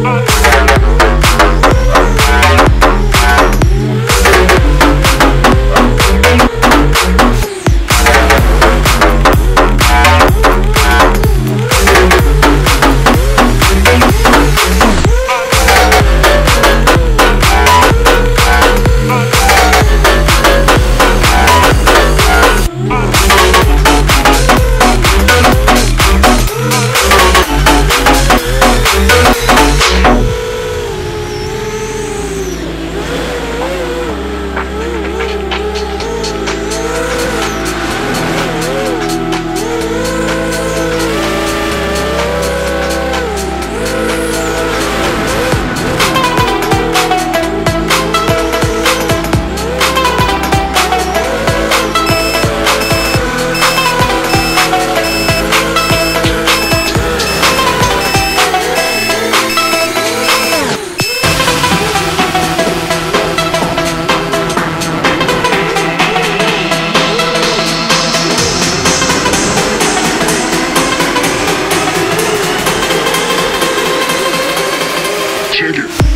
I shake it.